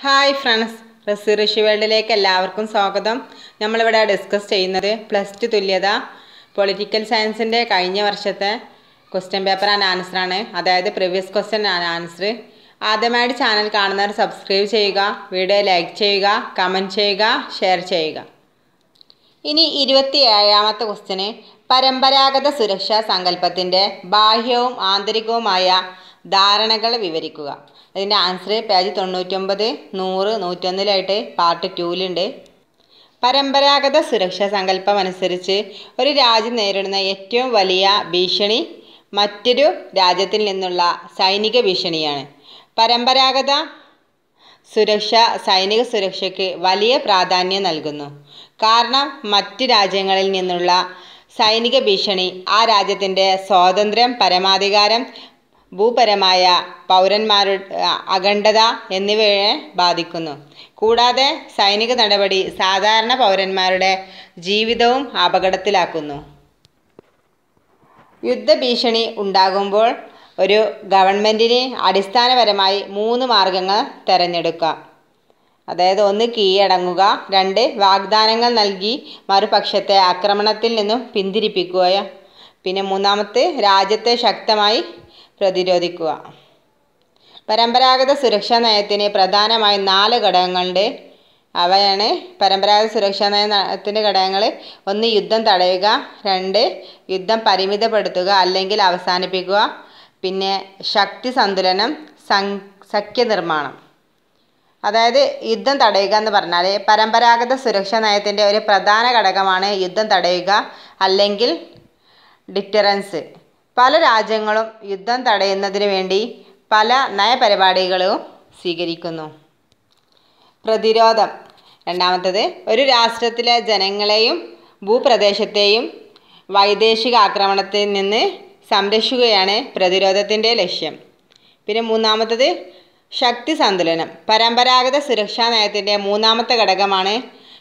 Hi friends Reasi ഋഷി വേൾഡിലേക്ക് എല്ലാവർക്കും സ്വാഗതം. നമ്മളിവിടെ ഡിസ്കസ് ചെയ്യുന്നത് പ്ലസ് ടു തുല്യത പൊളിറ്റിക്കൽ സയൻസിന്റെ കഴിഞ്ഞ വർഷത്തെ ക്വസ്റ്റ്യൻ പേപ്പർ ആൻഡ് ആൻസറാണ് അതായത് പ്രീവിയസ് ക്വസ്റ്റ്യൻ ആൻഡ് ആൻസർ ആദ്യമായിട്ട് ചാനൽ കാണുന്നവർ സബ്സ്ക്രൈബ് ചെയ്യുക വീഡിയോ ലൈക്ക് ചെയ്യുക കമന്റ് ചെയ്യുക ഷെയർ ചെയ്യുക. ഇനി ഇരുപത്തി ഏഴാമത്തെ ക്വസ്റ്റ്യന് പരമ്പരാഗത സുരക്ഷാ സങ്കല്പത്തിന്റെ ബാഹ്യവും ആന്തരികവുമായ ധാരണകൾ വിവരിക്കുക. അതിന്റെ ആൻസർ പേജ് തൊണ്ണൂറ്റൊമ്പത് നൂറ് നൂറ്റൊന്നിലായിട്ട് പാർട്ട് ടൂവിലുണ്ട് പരമ്പരാഗത സുരക്ഷാ സങ്കല്പം അനുസരിച്ച് ഒരു രാജ്യം നേരിടുന്ന ഏറ്റവും വലിയ ഭീഷണി മറ്റൊരു രാജ്യത്തിൽ നിന്നുള്ള സൈനിക ഭീഷണിയാണ്. പരമ്പരാഗത സുരക്ഷ സൈനിക സുരക്ഷയ്ക്ക് വലിയ പ്രാധാന്യം നൽകുന്നു. കാരണം മറ്റ് രാജ്യങ്ങളിൽ നിന്നുള്ള സൈനിക ഭീഷണി ആ രാജ്യത്തിന്റെ സ്വാതന്ത്ര്യം പരമാധികാരം ഭൂപരമായ പൗരന്മാരുടെ അഖണ്ഡത എന്നിവയെ ബാധിക്കുന്നു. കൂടാതെ സൈനിക നടപടി സാധാരണ പൗരന്മാരുടെ ജീവിതവും അപകടത്തിലാക്കുന്നു. യുദ്ധഭീഷണി ഉണ്ടാകുമ്പോൾ ഒരു ഗവൺമെന്റിന് അടിസ്ഥാനപരമായി മൂന്ന് മാർഗങ്ങൾ തിരഞ്ഞെടുക്കാം. അതായത് ഒന്ന് കീഴടങ്ങുക രണ്ട് വാഗ്ദാനങ്ങൾ നൽകി മറുപക്ഷത്തെ ആക്രമണത്തിൽ നിന്നും പിന്തിരിപ്പിക്കുക പിന്നെ മൂന്നാമത്തെ രാജ്യത്തെ ശക്തമായി പ്രതിരോധിക്കുക. പരമ്പരാഗത സുരക്ഷാ നയത്തിന് പ്രധാനമായും നാല് ഘടകങ്ങളുണ്ട്. അവയാണ് പരമ്പരാഗത സുരക്ഷാ നയത്തിന്റെ ഘടകങ്ങൾ. ഒന്ന് യുദ്ധം തടയുക. രണ്ട് യുദ്ധം പരിമിതപ്പെടുത്തുക അല്ലെങ്കിൽ അവസാനിപ്പിക്കുക. പിന്നെ ശക്തി സന്തുലനം സഖ്യ നിർമ്മാണം. അതായത് യുദ്ധം തടയുക എന്ന് പറഞ്ഞാൽ പരമ്പരാഗത സുരക്ഷാ നയത്തിന്റെ ഒരു പ്രധാന ഘടകമാണ് യുദ്ധം തടയുക അല്ലെങ്കിൽ ഡിറ്ററൻസ് പല രാജ്യങ്ങളും യുദ്ധം തടയുന്നതിന് വേണ്ടി പല നയപരിപാടികളും സ്വീകരിക്കുന്നു. പ്രതിരോധം. രണ്ടാമത്തത് ഒരു രാഷ്ട്രത്തിലെ ജനങ്ങളെയും ഭൂപ്രദേശത്തെയും വൈദേശിക ആക്രമണത്തിൽ നിന്ന് സംരക്ഷിക്കുകയാണ് പ്രതിരോധത്തിന്റെ ലക്ഷ്യം. പിന്നെ മൂന്നാമത്തത് ശക്തി സന്തുലനം. പരമ്പരാഗത സുരക്ഷാ നയത്തിന്റെ മൂന്നാമത്തെ ഘടകമാണ്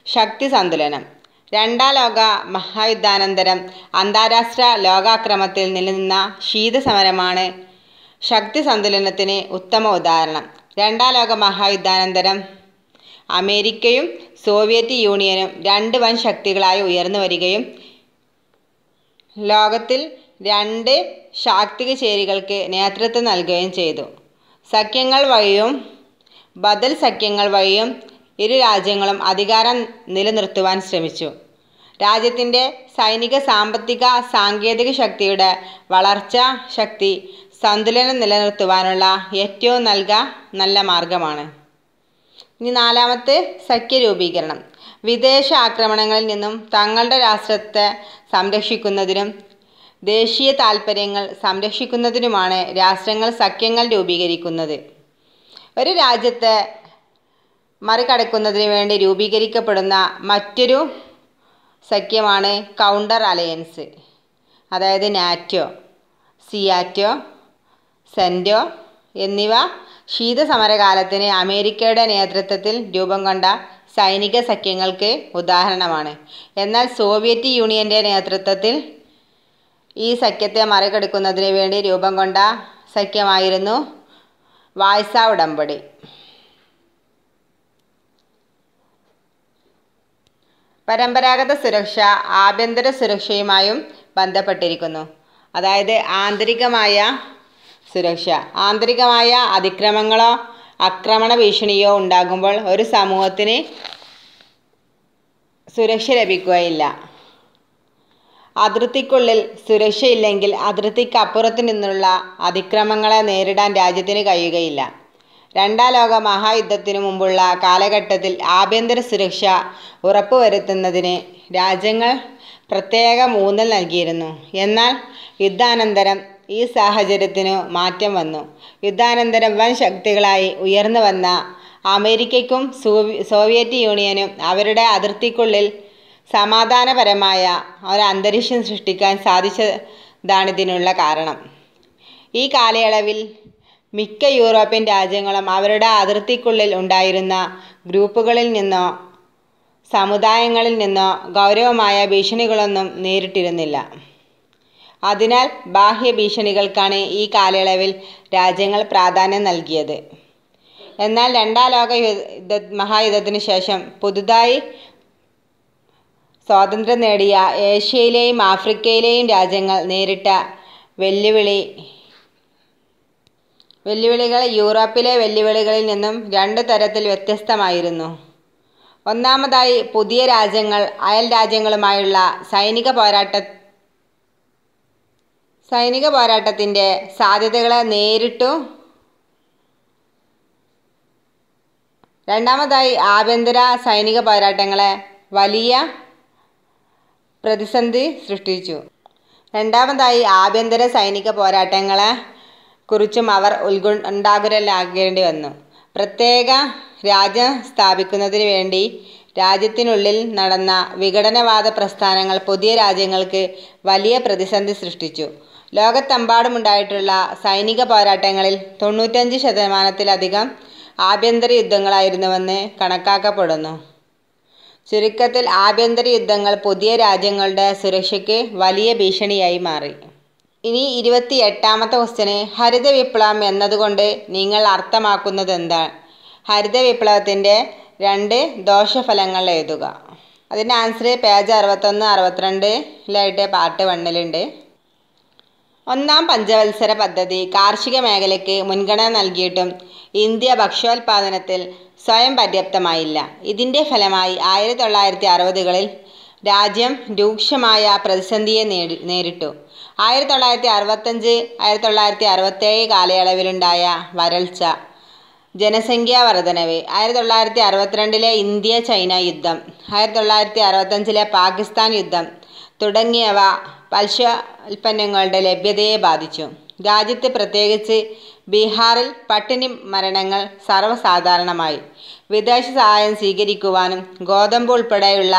ശക്തി സന്തുലനം. രണ്ടാം ലോക മഹായുദ്ധാനന്തരം അന്താരാഷ്ട്ര ലോകാക്രമത്തിൽ നിലനിന്ന ശീതസമരമാണ് ശക്തി സന്തുലനത്തിന് ഉത്തമ ഉദാഹരണം. രണ്ടാം ലോക മഹായുദ്ധാനന്തരം അമേരിക്കയും സോവിയറ്റ് യൂണിയനും രണ്ട് വൻ ശക്തികളായി ഉയർന്നു വരികയും ലോകത്തിൽ രണ്ട് ശാക്തിക ചേരികൾക്ക് നേതൃത്വം നൽകുകയും ചെയ്തു. സഖ്യങ്ങൾ വഴിയും ബദൽ സഖ്യങ്ങൾ വഴിയും ഇരു രാജ്യങ്ങളും അധികാരം നിലനിർത്തുവാൻ ശ്രമിച്ചു. രാജ്യത്തിന്റെ സൈനിക സാമ്പത്തിക സാങ്കേതിക ശക്തിയുടെ വളർച്ച ശക്തി സന്തുലനം നിലനിർത്തുവാനുള്ള ഏറ്റവും നൽക നല്ല മാർഗമാണ്. ഇനി നാലാമത്തെ സഖ്യ രൂപീകരണം വിദേശ ആക്രമണങ്ങളിൽ നിന്നും തങ്ങളുടെ രാഷ്ട്രത്തെ സംരക്ഷിക്കുന്നതിനും ദേശീയ താൽപ്പര്യങ്ങൾ സംരക്ഷിക്കുന്നതിനുമാണ് രാഷ്ട്രങ്ങൾ സഖ്യങ്ങൾ രൂപീകരിക്കുന്നത്. ഒരു രാജ്യത്തെ മറികടക്കുന്നതിന് വേണ്ടി രൂപീകരിക്കപ്പെടുന്ന മറ്റൊരു സഖ്യമാണ് കൗണ്ടർ അലയൻസ് അതായത് നാറ്റോ സിയാറ്റോ സെന്റോ എന്നിവ ശീതസമരകാലത്തിന് അമേരിക്കയുടെ നേതൃത്വത്തിൽ രൂപം കൊണ്ട സൈനിക സഖ്യങ്ങൾക്ക് ഉദാഹരണമാണ്. എന്നാൽ സോവിയറ്റ് യൂണിയന്റെ നേതൃത്വത്തിൽ ഈ സഖ്യത്തെ മറികടക്കുന്നതിന് വേണ്ടി രൂപം കൊണ്ട സഖ്യമായിരുന്നു വായ്സ ഉടമ്പടി പരമ്പരാഗത സുരക്ഷ ആഭ്യന്തര സുരക്ഷയുമായും ബന്ധപ്പെട്ടിരിക്കുന്നു. അതായത് ആന്തരികമായ സുരക്ഷ. ആന്തരികമായ അതിക്രമങ്ങളോ ആക്രമണ ഭീഷണിയോ ഉണ്ടാകുമ്പോൾ ഒരു സമൂഹത്തിന് സുരക്ഷ ലഭിക്കുകയില്ല. അതിർത്തിക്കുള്ളിൽ സുരക്ഷയില്ലെങ്കിൽ അതിർത്തിക്കപ്പുറത്തു നിന്നുള്ള അതിക്രമങ്ങളെ നേരിടാൻ രാജ്യത്തിന് കഴിയുകയില്ല. രണ്ടാം ലോക മഹായുദ്ധത്തിനു മുമ്പുള്ള കാലഘട്ടത്തിൽ ആഭ്യന്തര സുരക്ഷ ഉറപ്പുവരുത്തുന്നതിന് രാജ്യങ്ങൾ പ്രത്യേക ഊന്നൽ നൽകിയിരുന്നു. എന്നാൽ യുദ്ധാനന്തരം ഈ സാഹചര്യത്തിനു മാറ്റം വന്നു. യുദ്ധാനന്തരം വൻ ശക്തികളായി ഉയർന്നു വന്ന അമേരിക്കയ്ക്കും സോവിയറ്റ് യൂണിയനും അവരുടെ അതിർത്തിക്കുള്ളിൽ സമാധാനപരമായ ഒരു അന്തരീക്ഷം സൃഷ്ടിക്കാൻ സാധിച്ചതാണിതിനുള്ള കാരണം. ഈ കാലയളവിൽ മിക്ക യൂറോപ്യൻ രാജ്യങ്ങളും അവരുടെ അതിർത്തിക്കുള്ളിൽ ഉണ്ടായിരുന്ന ഗ്രൂപ്പുകളിൽ നിന്നോ സമുദായങ്ങളിൽ നിന്നോ ഗൗരവമായ ഭീഷണികളൊന്നും നേരിട്ടിരുന്നില്ല. അതിനാൽ ബാഹ്യ ഭീഷണികൾക്കാണ് ഈ കാലയളവിൽ രാജ്യങ്ങൾ പ്രാധാന്യം നൽകിയത്. എന്നാൽ രണ്ടാം ലോക യുദ്ധ മഹായുദ്ധത്തിനു ശേഷം പുതുതായി സ്വാതന്ത്ര്യം നേടിയ ഏഷ്യയിലെയും ആഫ്രിക്കയിലെയും രാജ്യങ്ങൾ നേരിട്ട വെല്ലുവിളി വെല്ലുവിളികൾ യൂറോപ്പിലെ വെല്ലുവിളികളിൽ നിന്നും രണ്ട് തരത്തിൽ വ്യത്യസ്തമായിരുന്നു. ഒന്നാമതായി പുതിയ രാജ്യങ്ങൾ അയൽ രാജ്യങ്ങളുമായുള്ള സൈനിക പോരാട്ട സൈനിക പോരാട്ടത്തിന്റെ സാധ്യതകളെ നേരിട്ടു. രണ്ടാമതായി ആഭ്യന്തര സൈനിക പോരാട്ടങ്ങളെ വലിയ പ്രതിസന്ധി സൃഷ്ടിച്ചു. രണ്ടാമതായി ആഭ്യന്തര സൈനിക പോരാട്ടങ്ങളെ കുറിച്ചും അവർ ഉത്കണ്ഠാകുലരാകേണ്ടി വന്നു. പ്രത്യേക രാജ്യം സ്ഥാപിക്കുന്നതിന് വേണ്ടി രാജ്യത്തിനുള്ളിൽ നടന്ന വിഘടനവാദ പ്രസ്ഥാനങ്ങൾ പുതിയ രാജ്യങ്ങൾക്ക് വലിയ പ്രതിസന്ധി സൃഷ്ടിച്ചു. ലോകത്തെമ്പാടുമുണ്ടായിട്ടുള്ള സൈനിക പോരാട്ടങ്ങളിൽ തൊണ്ണൂറ്റഞ്ച് ശതമാനത്തിലധികം ആഭ്യന്തര യുദ്ധങ്ങളായിരുന്നുവെന്ന് കണക്കാക്കപ്പെടുന്നു. ചുരുക്കത്തിൽ ആഭ്യന്തര യുദ്ധങ്ങൾ പുതിയ രാജ്യങ്ങളുടെ സുരക്ഷയ്ക്ക് വലിയ ഭീഷണിയായി മാറി. ഇനി ഇരുപത്തി എട്ടാമത്തെ ക്വസ്റ്റ്യന് ഹരിത വിപ്ലവം എന്നതുകൊണ്ട് നിങ്ങൾ അർത്ഥമാക്കുന്നത് എന്താണ് ഹരിത വിപ്ലവത്തിന്റെ രണ്ട് ദോഷഫലങ്ങൾ എഴുതുക. അതിന്റെ ആൻസർ പേജ് അറുപത്തൊന്ന് അറുപത്തിരണ്ടിലായിട്ട് പാർട്ട് വണ്ണിലുണ്ട് ഒന്നാം പഞ്ചവത്സര പദ്ധതി കാർഷിക മേഖലയ്ക്ക് മുൻഗണന നൽകിയിട്ടും ഇന്ത്യ ഭക്ഷ്യോൽപാദനത്തിൽ സ്വയം പര്യാപ്തമായില്ല. ഇതിന്റെ ഫലമായി ആയിരത്തി തൊള്ളായിരത്തി അറുപതുകളിൽ രാജ്യം രൂക്ഷമായ പ്രതിസന്ധിയെ നേരിട്ടു. ആയിരത്തി തൊള്ളായിരത്തി അറുപത്തഞ്ച് ആയിരത്തി തൊള്ളായിരത്തി അറുപത്തേഴ് കാലയളവിലുണ്ടായ വരൾച്ച ജനസംഖ്യാ വർധനവ് ആയിരത്തി തൊള്ളായിരത്തി അറുപത്തിരണ്ടിലെ ഇന്ത്യ ചൈന യുദ്ധം ആയിരത്തി തൊള്ളായിരത്തി അറുപത്തഞ്ചിലെ പാകിസ്ഥാൻ യുദ്ധം തുടങ്ങിയവ ഭക്ഷ്യോൽപ്പന്നങ്ങളുടെ ലഭ്യതയെ ബാധിച്ചു. രാജ്യത്ത് പ്രത്യേകിച്ച് ബീഹാറിൽ പട്ടിണി മരണങ്ങൾ സർവസാധാരണമായി. വിദേശ സഹായം സ്വീകരിക്കുവാനും ഗോതമ്പ് ഉൾപ്പെടെയുള്ള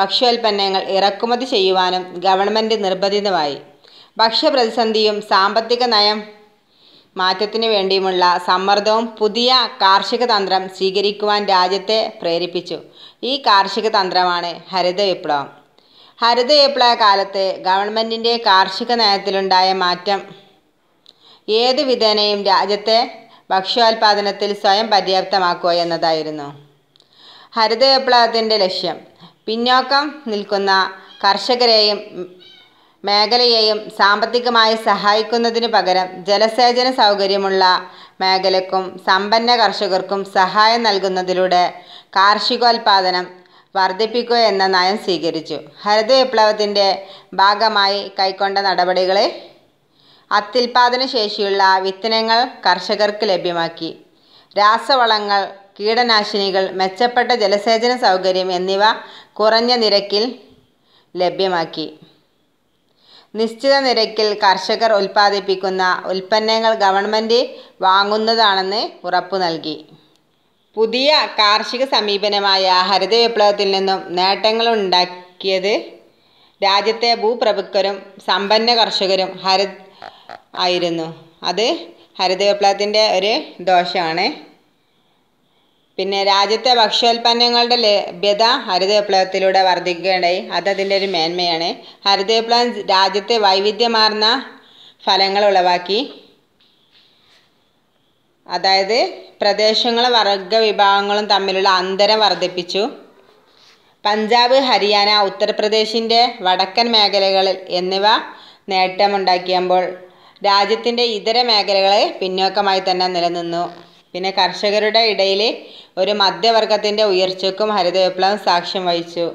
ഭക്ഷ്യോൽപ്പന്നങ്ങൾ ഇറക്കുമതി ചെയ്യുവാനും ഗവൺമെന്റ് നിർബന്ധിതമായി. ഭക്ഷ്യപ്രതിസന്ധിയും സാമ്പത്തിക നയം മാറ്റത്തിനു വേണ്ടിയുമുള്ള സമ്മർദ്ദവും പുതിയ കാർഷിക തന്ത്രം സ്വീകരിക്കുവാൻ രാജ്യത്തെ പ്രേരിപ്പിച്ചു. ഈ കാർഷിക തന്ത്രമാണ് ഹരിത വിപ്ലവം. ഹരിത വിപ്ലവ കാലത്ത് ഗവൺമെന്റിന്റെ കാർഷിക നയത്തിലുണ്ടായ മാറ്റം ഏത് വിധേനയും രാജ്യത്തെ ഭക്ഷ്യോൽപാദനത്തിൽ സ്വയം പര്യാപ്തമാക്കുക എന്നതായിരുന്നു. ഹരിത വിപ്ലവത്തിന്റെ ലക്ഷ്യം പിന്നോക്കം നിൽക്കുന്ന കർഷകരെയും മേഖലയെയും സാമ്പത്തികമായി സഹായിക്കുന്നതിനു പകരം ജലസേചന സൗകര്യമുള്ള മേഖലക്കും സമ്പന്ന കർഷകർക്കും സഹായം നൽകുന്നതിലൂടെ കാർഷികോൽപാദനം വർദ്ധിപ്പിക്കുക എന്ന നയം സ്വീകരിച്ചു. ഹരിത വിപ്ലവത്തിന്റെ ഭാഗമായി കൈക്കൊണ്ട നടപടികളെ അത്യുൽപാദന ശേഷിയുള്ള വിത്തനങ്ങൾ കർഷകർക്ക് ലഭ്യമാക്കി. രാസവളങ്ങൾ കീടനാശിനികൾ മെച്ചപ്പെട്ട ജലസേചന സൗകര്യം എന്നിവ കുറഞ്ഞ നിരക്കിൽ ലഭ്യമാക്കി. നിശ്ചിത നിരക്കിൽ കർഷകർ ഉൽപ്പാദിപ്പിക്കുന്ന ഉൽപ്പന്നങ്ങൾ ഗവൺമെന്റ് വാങ്ങുന്നതാണെന്ന് ഉറപ്പു നൽകി. പുതിയ കാർഷിക സമീപനമായ ഹരിത വിപ്ലവത്തിൽ നിന്നും നേട്ടങ്ങളുണ്ടാക്കിയത് രാജ്യത്തെ ഭൂപ്രഭുക്കരും സമ്പന്ന കർഷകരും ഹരി ആയിരുന്നു. അത് ഹരിത വിപ്ലവത്തിന്റെ ഒരു ദോഷമാണ്. പിന്നെ രാജ്യത്തെ ഭക്ഷ്യോൽപ്പന്നങ്ങളുടെ ലഭ്യത ഹരിത വിപ്ലവത്തിലൂടെ വർദ്ധിക്കുകയുണ്ടായി. അത് അതിന്റെ ഒരു മേന്മയാണ്. ഹരിത വിപ്ലവം രാജ്യത്തെ വൈവിധ്യമാർന്ന ഫലങ്ങൾ ഉളവാക്കി. അതായത് പ്രദേശങ്ങളും വർഗ വിഭാഗങ്ങളും തമ്മിലുള്ള അന്തരം വർദ്ധിപ്പിച്ചു. പഞ്ചാബ് ഹരിയാന ഉത്തർപ്രദേശിന്റെ വടക്കൻ മേഖലകളിൽ എന്നിവ നേട്ടമുണ്ടാക്കിയപ്പോൾ രാജ്യത്തിന്റെ ഇതര മേഖലകളെ പിന്നോക്കമായി തന്നെ നിലനിന്നു. പിന്നെ കർഷകരുടെ ഇടയിൽ ഒരു മധ്യവർഗത്തിന്റെ ഉയർച്ചയ്ക്കും ഹരിത വിപ്ലവം സാക്ഷ്യം വഹിച്ചു.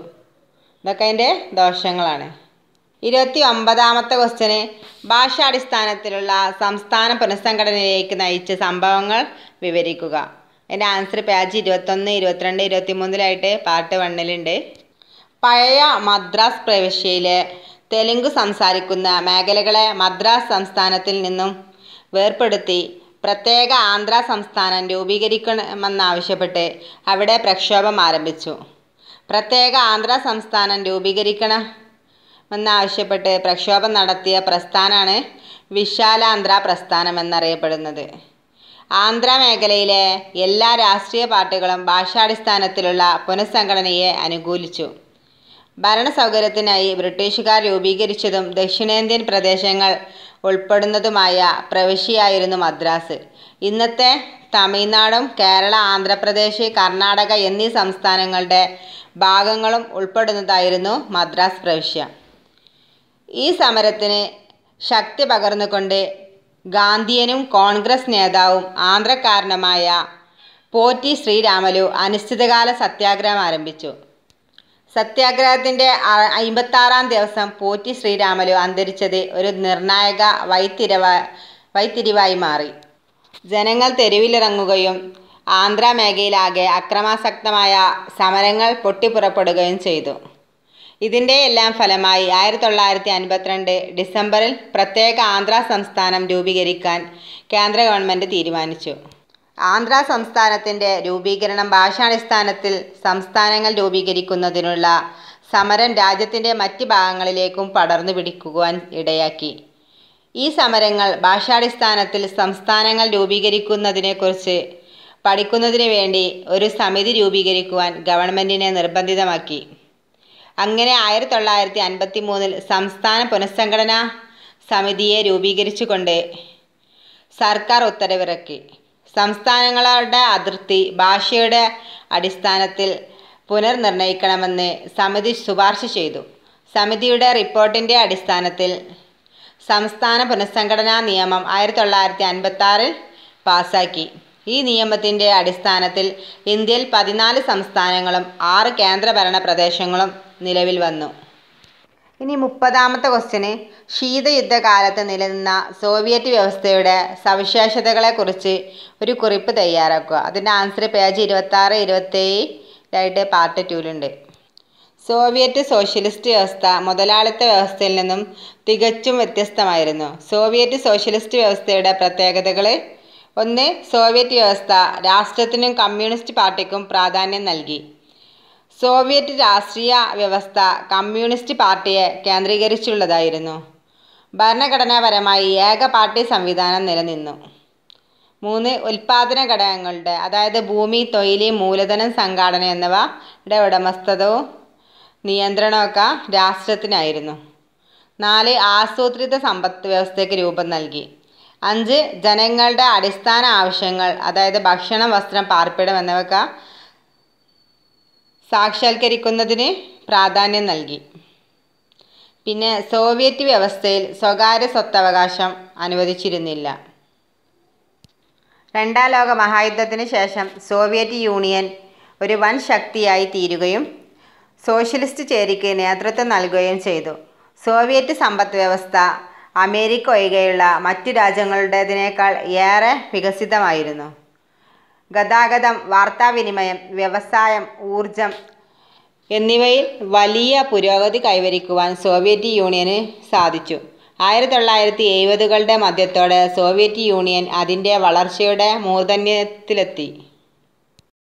ഇതൊക്കെ അതിന്റെ ദോഷങ്ങളാണ്. ഇരുപത്തി ഒമ്പതാമത്തെ ക്വസ്റ്റ്യന് ഭാഷാടിസ്ഥാനത്തിലുള്ള സംസ്ഥാന പുനഃസംഘടനയിലേക്ക് നയിച്ച സംഭവങ്ങൾ വിവരിക്കുക. എന്റെ ആൻസർ പേജ് ഇരുപത്തൊന്ന് ഇരുപത്തിരണ്ട് ഇരുപത്തി മൂന്നിലായിട്ട് പാർട്ട് വണ്ണിലുണ്ട് പഴയ മദ്രാസ് പ്രവിശ്യയിലെ തെലുങ്ക് സംസാരിക്കുന്ന മേഖലകളെ മദ്രാസ് സംസ്ഥാനത്തിൽ നിന്നും വേർപ്പെടുത്തി പ്രത്യേക ആന്ധ്ര സംസ്ഥാനം രൂപീകരിക്കണമെന്നാവശ്യപ്പെട്ട് അവിടെ പ്രക്ഷോഭം ആരംഭിച്ചു. പ്രത്യേക ആന്ധ്ര സംസ്ഥാനം രൂപീകരിക്കണമെന്നാവശ്യപ്പെട്ട് പ്രക്ഷോഭം നടത്തിയ പ്രസ്ഥാനമാണ് വിശാലാന്ധ്ര പ്രസ്ഥാനം എന്നറിയപ്പെടുന്നത്. ആന്ധ്ര മേഖലയിലെ എല്ലാ രാഷ്ട്രീയ പാർട്ടികളും ഭാഷാടിസ്ഥാനത്തിലുള്ള പുനഃസംഘടനയെ അനുകൂലിച്ചു. ഭരണസൗകര്യത്തിനായി ബ്രിട്ടീഷുകാർ രൂപീകരിച്ചതും ദക്ഷിണേന്ത്യൻ പ്രദേശങ്ങൾ ഉൾപ്പെടുന്നതുമായ പ്രവിശ്യയായിരുന്നു മദ്രാസ്. ഇന്നത്തെ തമിഴ്നാടും കേരള ആന്ധ്രാപ്രദേശ് കർണാടക എന്നീ സംസ്ഥാനങ്ങളുടെ ഭാഗങ്ങളും ഉൾപ്പെടുന്നതായിരുന്നു മദ്രാസ് പ്രവിശ്യ. ഈ സമരത്തിന് ശക്തി പകർന്നുകൊണ്ട് ഗാന്ധിയനും കോൺഗ്രസ് നേതാവും ആന്ധ്രക്കാരനുമായ പോറ്റി ശ്രീരാമലു അനിശ്ചിതകാല സത്യാഗ്രഹം ആരംഭിച്ചു സത്യാഗ്രഹത്തിന്റെ അമ്പത്താറാം ദിവസം പോറ്റി ശ്രീരാമലു അന്തരിച്ചത് ഒരു നിർണായക വൈത്തിരവ വൈത്തിരിവായി മാറി. ജനങ്ങൾ തെരുവിലിറങ്ങുകയും ആന്ധ്ര മേഖലയിലാകെ അക്രമാസക്തമായ സമരങ്ങൾ പൊട്ടിപ്പുറപ്പെടുകയും ചെയ്തു. ഇതിന്റെ എല്ലാം ഫലമായി ആയിരത്തി തൊള്ളായിരത്തി അൻപത്തിരണ്ട് ഡിസംബറിൽ പ്രത്യേക ആന്ധ്ര സംസ്ഥാനം രൂപീകരിക്കാൻ കേന്ദ്ര ഗവൺമെന്റ് തീരുമാനിച്ചു. ആന്ധ്ര സംസ്ഥാനത്തിന്റെ രൂപീകരണം ഭാഷാടിസ്ഥാനത്തിൽ സംസ്ഥാനങ്ങൾ രൂപീകരിക്കുന്നതിനുള്ള സമരം രാജ്യത്തിന്റെ മറ്റ് ഭാഗങ്ങളിലേക്കും പടർന്നു പിടിക്കുവാൻ ഇടയാക്കി. ഈ സമരങ്ങൾ ഭാഷാടിസ്ഥാനത്തിൽ സംസ്ഥാനങ്ങൾ രൂപീകരിക്കുന്നതിനെക്കുറിച്ച് പഠിക്കുന്നതിന് വേണ്ടി ഒരു സമിതി രൂപീകരിക്കുവാൻ ഗവൺമെന്റിനെ നിർബന്ധിതമാക്കി. അങ്ങനെ ആയിരത്തി തൊള്ളായിരത്തി അൻപത്തി മൂന്നിൽ സംസ്ഥാന പുനഃസംഘടനാ സമിതിയെ രൂപീകരിച്ചുകൊണ്ട് സർക്കാർ ഉത്തരവിറക്കി. സംസ്ഥാനങ്ങളുടെ അതിർത്തി ഭാഷയുടെ അടിസ്ഥാനത്തിൽ പുനർനിർണയിക്കണമെന്ന് സമിതി ശുപാർശ ചെയ്തു. സമിതിയുടെ റിപ്പോർട്ടിന്റെ അടിസ്ഥാനത്തിൽ സംസ്ഥാന പുനഃസംഘടനാ നിയമം ആയിരത്തി തൊള്ളായിരത്തി അൻപത്തി പാസാക്കി. ഈ നിയമത്തിന്റെ അടിസ്ഥാനത്തിൽ ഇന്ത്യയിൽ പതിനാല് സംസ്ഥാനങ്ങളും ആറ് കേന്ദ്രഭരണ പ്രദേശങ്ങളും നിലവിൽ വന്നു. ഇനി മുപ്പതാമത്തെ ക്വസ്റ്റ്യന് ശീതയുദ്ധകാലത്ത് നിലനിന്ന സോവിയറ്റ് വ്യവസ്ഥയുടെ സവിശേഷതകളെക്കുറിച്ച് ഒരു കുറിപ്പ് തയ്യാറാക്കുക. അതിന്റെ ആൻസർ പേജ് ഇരുപത്താറ് ഇരുപത്തേഴായിട്ട് പാർട്ട് ടൂലുണ്ട് സോവിയറ്റ് സോഷ്യലിസ്റ്റ് വ്യവസ്ഥ മുതലാളിത്ത വ്യവസ്ഥയിൽ നിന്നും തികച്ചും വ്യത്യസ്തമായിരുന്നു. സോവിയറ്റ് സോഷ്യലിസ്റ്റ് വ്യവസ്ഥയുടെ പ്രത്യേകതകൾ ഒന്ന് സോവിയറ്റ് വ്യവസ്ഥ രാഷ്ട്രത്തിനും കമ്മ്യൂണിസ്റ്റ് പാർട്ടിക്കും പ്രാധാന്യം നൽകി. സോവിയറ്റ് രാഷ്ട്രീയ വ്യവസ്ഥ കമ്മ്യൂണിസ്റ്റ് പാർട്ടിയെ കേന്ദ്രീകരിച്ചുള്ളതായിരുന്നു. ഭരണഘടനാപരമായി ഏക പാർട്ടി സംവിധാനം നിലനിന്നു. മൂന്ന് ഉൽപാദന ഘടകങ്ങളുടെ അതായത് ഭൂമി തൊഴിൽ മൂലധനം സംഘാടന എന്നിവയുടെ ഉടമസ്ഥതവും നിയന്ത്രണമൊക്കെ രാഷ്ട്രത്തിനായിരുന്നു. നാല് ആസൂത്രിത സമ്പദ് വ്യവസ്ഥയ്ക്ക് രൂപം നൽകി. അഞ്ച് ജനങ്ങളുടെ അടിസ്ഥാന ആവശ്യങ്ങൾ അതായത് ഭക്ഷണം വസ്ത്രം പാർപ്പിടം എന്നിവയൊക്കെ സാക്ഷാത്കരിക്കുന്നതിന് പ്രാധാന്യം നൽകി. പിന്നെ സോവിയറ്റ് വ്യവസ്ഥയിൽ സ്വകാര്യ സ്വത്തവകാശം അനുവദിച്ചിരുന്നില്ല. രണ്ടാം ലോക മഹായുദ്ധത്തിന് ശേഷം സോവിയറ്റ് യൂണിയൻ ഒരു വൻ ശക്തിയായി തീരുകയും സോഷ്യലിസ്റ്റ് ചേരിക്ക് നേതൃത്വം നൽകുകയും ചെയ്തു. സോവിയറ്റ് സമ്പദ് വ്യവസ്ഥ അമേരിക്ക ഒഴികെയുള്ള മറ്റു രാജ്യങ്ങളുടേതിനേക്കാൾ ഏറെ വികസിതമായിരുന്നു. ഗതാഗതം വാർത്താവിനിമയം വ്യവസായം ഊർജം എന്നിവയിൽ വലിയ പുരോഗതി കൈവരിക്കുവാൻ സോവിയറ്റ് യൂണിയന് സാധിച്ചു. ആയിരത്തി തൊള്ളായിരത്തി എഴുപതുകളുടെ മധ്യത്തോടെ സോവിയറ്റ് യൂണിയൻ അതിന്റെ വളർച്ചയുടെ മൂർധന്യത്തിലെത്തി.